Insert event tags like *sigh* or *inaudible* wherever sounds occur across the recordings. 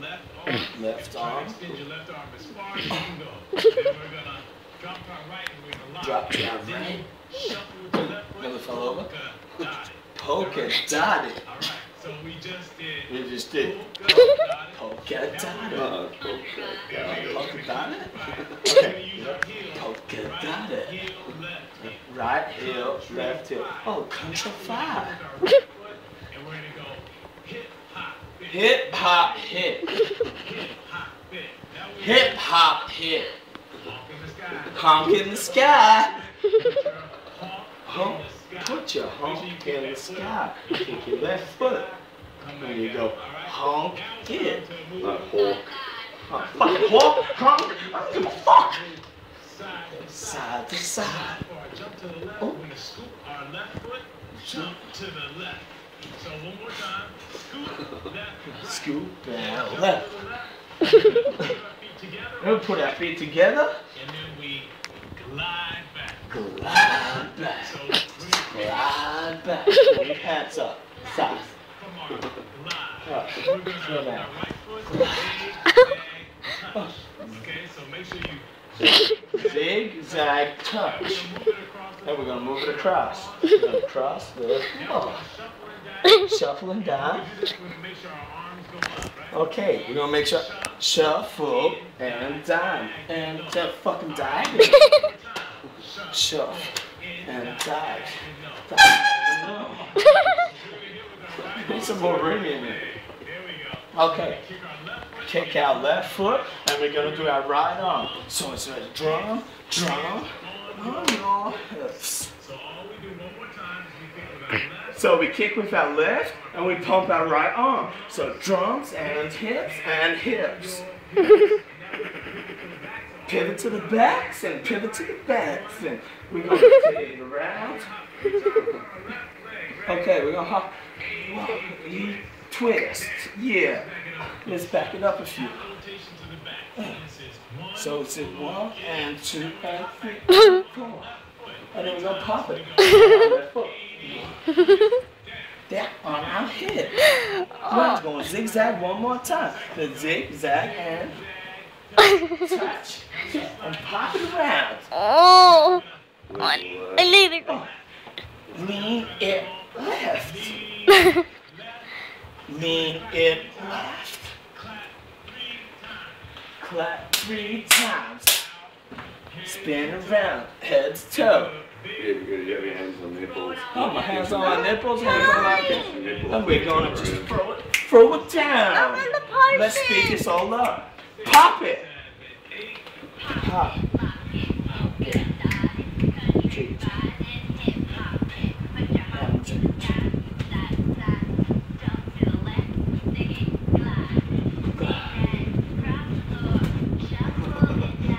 left arm. Left Try to arm. extend your left arm as far as you can go. *laughs* then we're gonna drop to our right and we're gonna lock. Drop to our Then right. Shuffle with your left foot. Never fell over. Polka dotted. All right. So we just did. We just did polka dotted. *laughs* polka dotted. Uh, okay. Polka dotted? We're gonna Okay. use our heel. Polka Right dotted. heel, left heel. Right heel, left heel. Oh, countrify. And we're gonna go hip hop bit. Hip hop hip. Hip hop Hip honk in the sky. Honk in. Honk Honk. in. Put your honk in the sky. Kick your left foot. Back you go. Honk Not Hulk. Honk. Fucking walk. Honk. I don't give a fuck. Side to Side. Oh. Jump to the left. So one more time. Scoop left. right. Scoop Jump left. to left. Put our feet together. We'll put our feet together. And then we glide back. Glide back. So bring your feet Glide back. Put your hands up. South. from our glide. We're put down. our right foot, zig, zag, touch. Okay, so make sure you Zig, zag, touch. Move it across the And we're gonna move it across. *laughs* We're gonna cross the shuffling down. We're gonna make sure our arms go up, right? Okay, we're gonna make sure shuffle and dime and that fucking dive. Shuffle and dive. dive. *laughs* Need some more room in there. Okay, kick our left foot and we're gonna do our right arm. So it's a drum, drum So we one kick with our left. And we pump our right arm. So drums and hips and hips. *laughs* pivot to the backs and pivot to the backs and we're gonna it around. Okay, we're gonna hop, walk, twist, yeah. Let's back it up a few. Rotation to the back. This is one, So it's in one and two and three, four. And then we're gonna pop it. *laughs* That on our hip. We're going zigzag one more time. The zigzag and touch. And pop it around. Oh, I need it. Oh. Lean it left. *laughs* Lean it left. Clap three times. Spin around, head to toe. Yeah, you gotta have your hands on nipples. Oh, my hands on my nipples, hands on my nipples. Nipples. And we're gonna just throw it, throw it down. I'm in the party. Let's speed this all up. Pop it. Pop.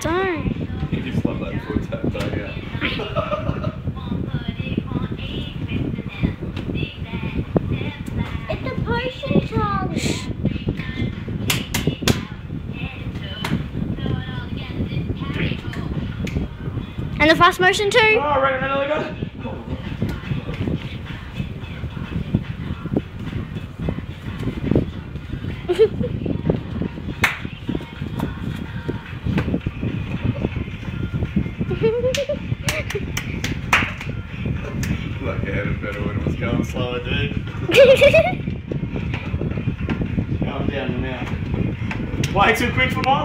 Darn. You just love that foot tap, don't you? It's a person challenge. And the fast motion too. Oh, right, another go. Like, I had it better when it was going slower, dude. *laughs* Calm down now. Why too quick for my